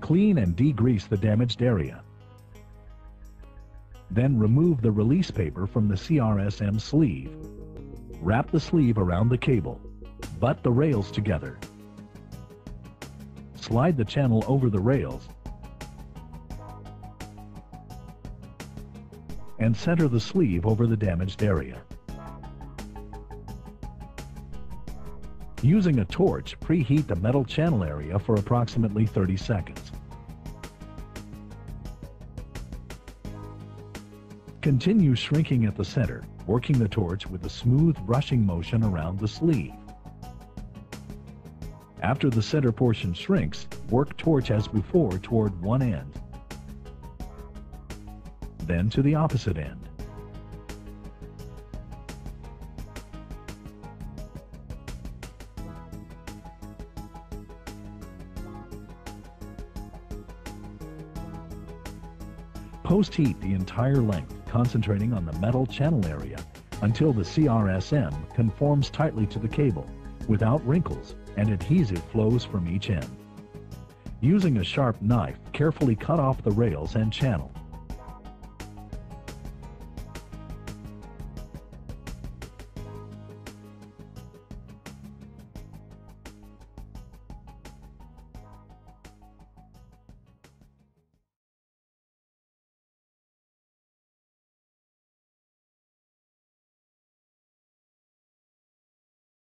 Clean and degrease the damaged area. Then remove the release paper from the CRSM sleeve. Wrap the sleeve around the cable. Butt the rails together. Slide the channel over the rails and center the sleeve over the damaged area. Using a torch, preheat the metal channel area for approximately 30 seconds. Continue shrinking at the center, working the torch with a smooth brushing motion around the sleeve. After the center portion shrinks, work torch as before toward one end, then to the opposite end. Post-heat the entire length, concentrating on the metal channel area until the CRSM conforms tightly to the cable, without wrinkles, and adhesive flows from each end. Using a sharp knife, carefully cut off the rails and channel.